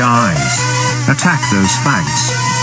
guys. Attack those fags.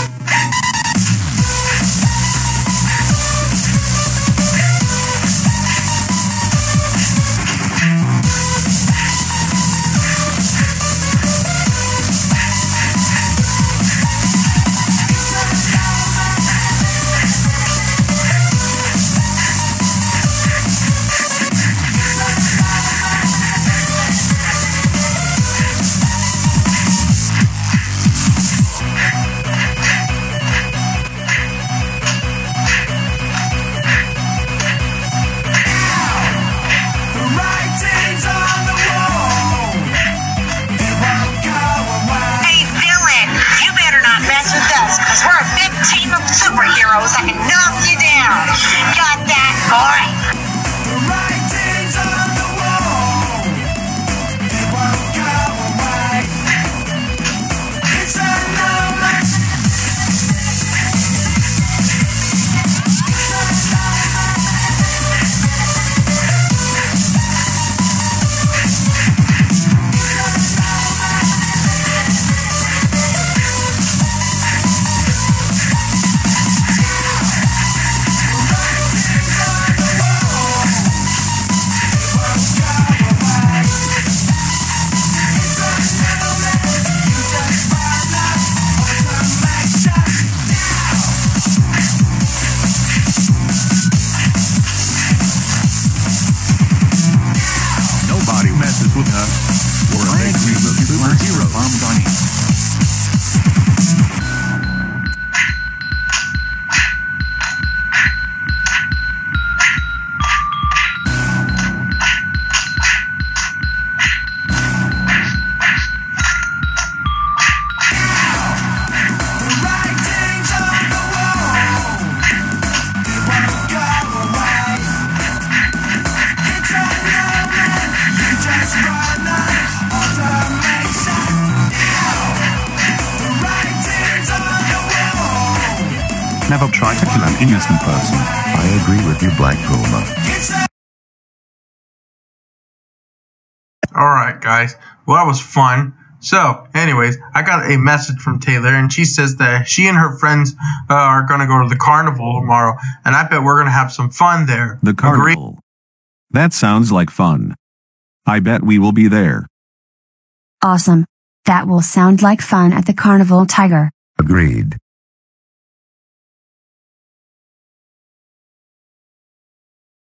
We're a big team of superheroes. I'm Donnie. Never try to kill an innocent person. I agree with you, Black Puma. All right, guys. Well, that was fun. So, anyways, I got a message from Taylor, and she says that she and her friends uh, are going to go to the carnival tomorrow, and I bet we're going to have some fun there. The Agree? carnival. That sounds like fun. I bet we will be there. Awesome. That will sound like fun at the carnival, Tiger. Agreed.